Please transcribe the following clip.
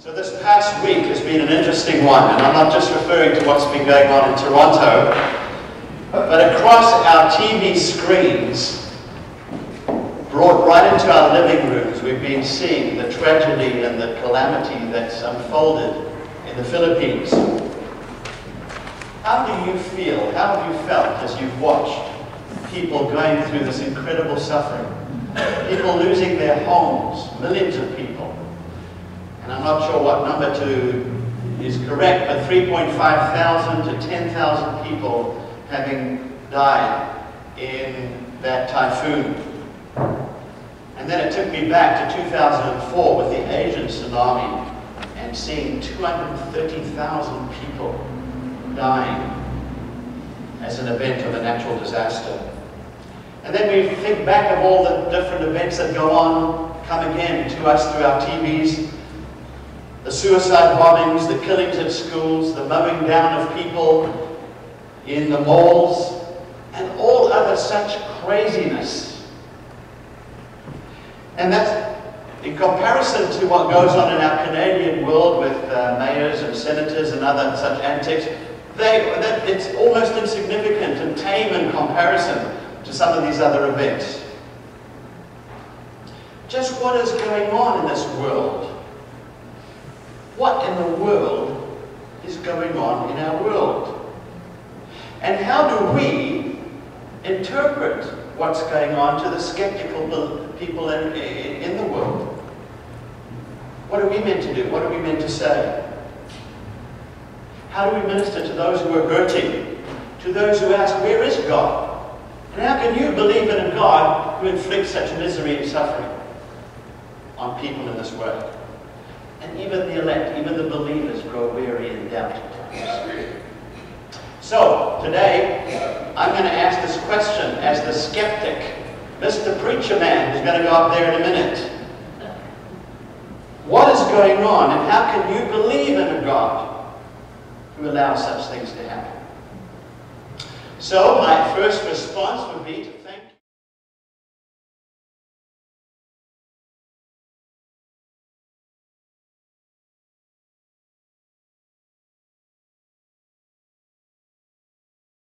So this past week has been an interesting one, and I'm not just referring to what's been going on in Toronto, but across our TV screens, brought right into our living rooms, we've been seeing the tragedy and the calamity that's unfolded in the Philippines. How do you feel, how have you felt as you've watched people going through this incredible suffering? People losing their homes, millions of people. And I'm not sure what number two is correct, but 3.5 thousand to 10,000 people having died in that typhoon. And then it took me back to 2004 with the Asian tsunami and seeing 230,000 people dying as an event of a natural disaster. And then we think back of all the different events that go on, come again to us through our TVs. The suicide bombings, the killings at schools, the mowing down of people in the malls, and all other such craziness. And that's in comparison to what goes on in our Canadian world with uh, mayors and senators and other such antics, they, that, it's almost insignificant and tame in comparison to some of these other events. Just what is going on in this world? What in the world is going on in our world? And how do we interpret what's going on to the skeptical people in, in the world? What are we meant to do? What are we meant to say? How do we minister to those who are hurting? To those who ask, where is God? And how can you believe in a God who inflicts such misery and suffering on people in this world? And even the elect, even the believers grow weary and doubt. So, today, I'm going to ask this question as the skeptic, Mr. Preacher Man, who's going to go up there in a minute. What is going on, and how can you believe in a God who allows such things to happen? So my first response would be to